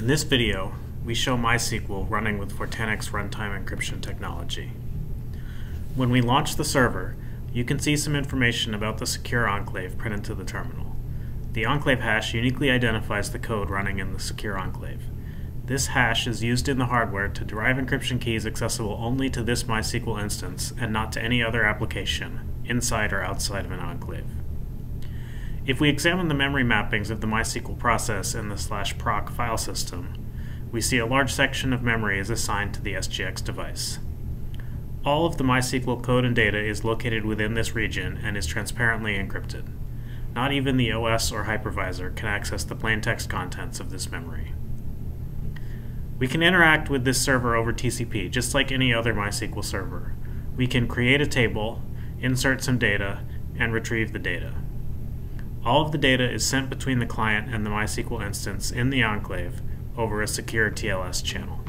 In this video, we show MySQL running with Fortanix runtime encryption technology. When we launch the server, you can see some information about the secure enclave printed to the terminal. The enclave hash uniquely identifies the code running in the secure enclave. This hash is used in the hardware to derive encryption keys accessible only to this MySQL instance and not to any other application, inside or outside of an enclave. If we examine the memory mappings of the MySQL process in the slash proc file system, we see a large section of memory is assigned to the SGX device. All of the MySQL code and data is located within this region and is transparently encrypted. Not even the OS or hypervisor can access the plain text contents of this memory. We can interact with this server over TCP just like any other MySQL server. We can create a table, insert some data, and retrieve the data. All of the data is sent between the client and the MySQL instance in the enclave over a secure TLS channel.